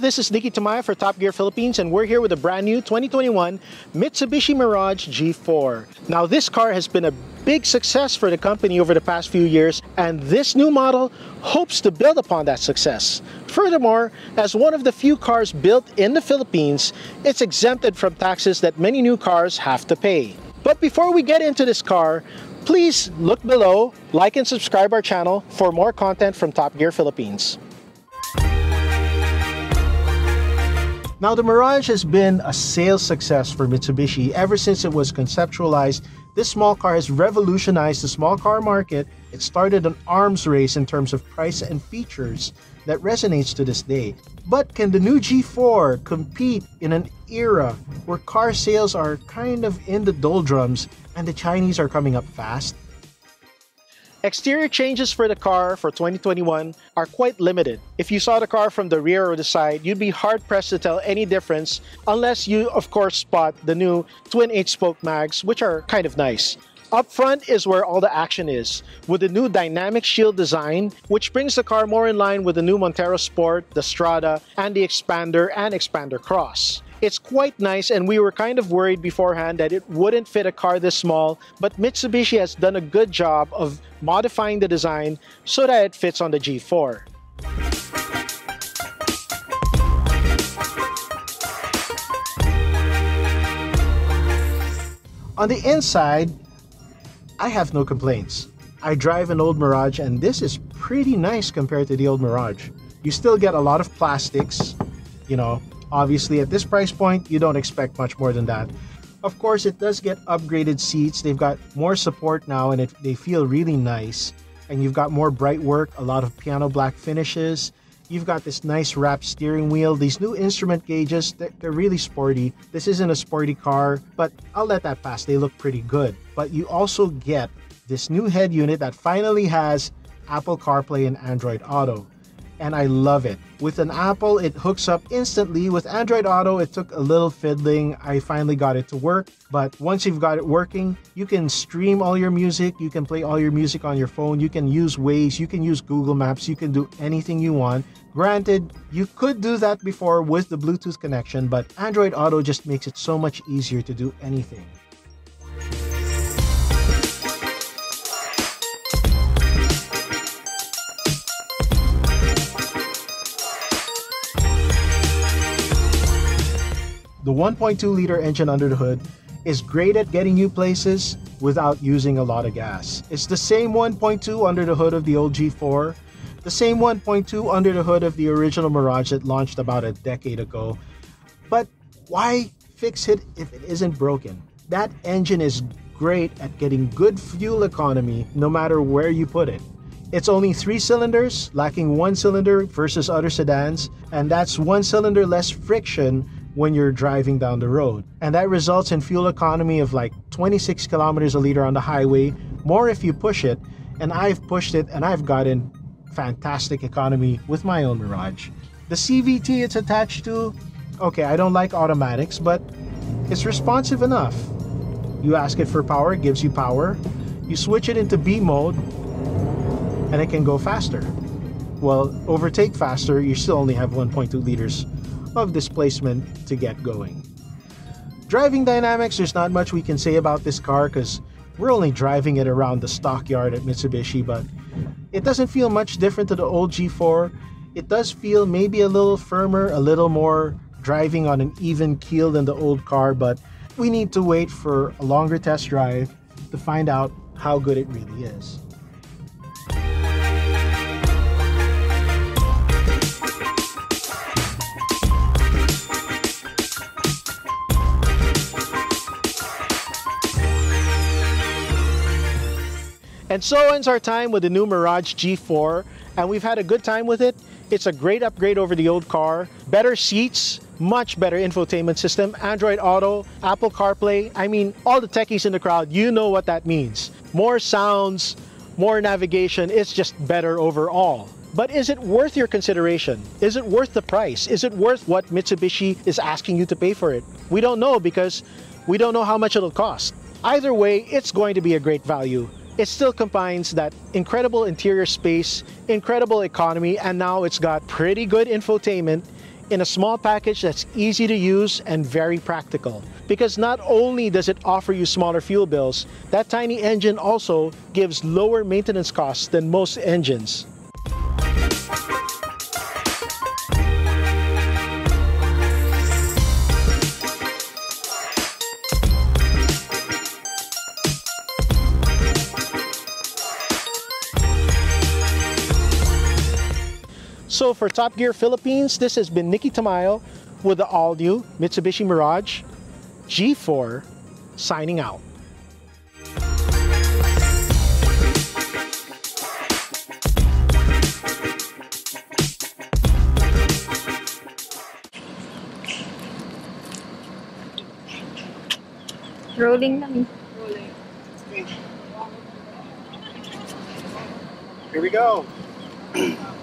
this is Nicky Tamayo for Top Gear Philippines, and we're here with a brand new 2021 Mitsubishi Mirage G4. Now, this car has been a big success for the company over the past few years, and this new model hopes to build upon that success. Furthermore, as one of the few cars built in the Philippines, it's exempted from taxes that many new cars have to pay. But before we get into this car, please look below, like and subscribe our channel for more content from Top Gear Philippines. Now, the Mirage has been a sales success for Mitsubishi ever since it was conceptualized. This small car has revolutionized the small car market. It started an arms race in terms of price and features that resonates to this day. But can the new G4 compete in an era where car sales are kind of in the doldrums and the Chinese are coming up fast? Exterior changes for the car for 2021 are quite limited. If you saw the car from the rear or the side, you'd be hard pressed to tell any difference unless you, of course, spot the new twin 8 spoke mags, which are kind of nice. Up front is where all the action is, with the new dynamic shield design, which brings the car more in line with the new Montero Sport, the Strada, and the Xpander and Xpander Cross. It's quite nice and we were kind of worried beforehand that it wouldn't fit a car this small, but Mitsubishi has done a good job of modifying the design so that it fits on the G4. On the inside, I have no complaints. I drive an old Mirage and this is pretty nice compared to the old Mirage. You still get a lot of plastics, you know, Obviously, at this price point, you don't expect much more than that. Of course, it does get upgraded seats. They've got more support now and it, they feel really nice. And you've got more bright work, a lot of piano black finishes. You've got this nice wrapped steering wheel. These new instrument gauges, they're, they're really sporty. This isn't a sporty car, but I'll let that pass. They look pretty good. But you also get this new head unit that finally has Apple CarPlay and Android Auto and I love it. With an Apple, it hooks up instantly. With Android Auto, it took a little fiddling. I finally got it to work. But once you've got it working, you can stream all your music. You can play all your music on your phone. You can use Waze. You can use Google Maps. You can do anything you want. Granted, you could do that before with the Bluetooth connection, but Android Auto just makes it so much easier to do anything. 1.2 liter engine under the hood is great at getting you places without using a lot of gas. It's the same 1.2 under the hood of the old G4, the same 1.2 under the hood of the original Mirage that launched about a decade ago. But why fix it if it isn't broken? That engine is great at getting good fuel economy no matter where you put it. It's only three cylinders, lacking one cylinder versus other sedans, and that's one cylinder less friction when you're driving down the road. And that results in fuel economy of like 26 kilometers a liter on the highway, more if you push it. And I've pushed it and I've gotten fantastic economy with my own Mirage. The CVT it's attached to, okay, I don't like automatics, but it's responsive enough. You ask it for power, it gives you power. You switch it into B mode, and it can go faster. Well, overtake faster, you still only have 1.2 liters of displacement to get going. Driving dynamics, there's not much we can say about this car because we're only driving it around the stockyard at Mitsubishi, but it doesn't feel much different to the old G4. It does feel maybe a little firmer, a little more driving on an even keel than the old car, but we need to wait for a longer test drive to find out how good it really is. And so ends our time with the new Mirage G4, and we've had a good time with it. It's a great upgrade over the old car. Better seats, much better infotainment system, Android Auto, Apple CarPlay. I mean, all the techies in the crowd, you know what that means. More sounds, more navigation, it's just better overall. But is it worth your consideration? Is it worth the price? Is it worth what Mitsubishi is asking you to pay for it? We don't know because we don't know how much it'll cost. Either way, it's going to be a great value it still combines that incredible interior space, incredible economy, and now it's got pretty good infotainment in a small package that's easy to use and very practical. Because not only does it offer you smaller fuel bills, that tiny engine also gives lower maintenance costs than most engines. So for Top Gear Philippines, this has been Nikki Tamayo with the all-new Mitsubishi Mirage G4 signing out. Rolling lang eh. Here we go.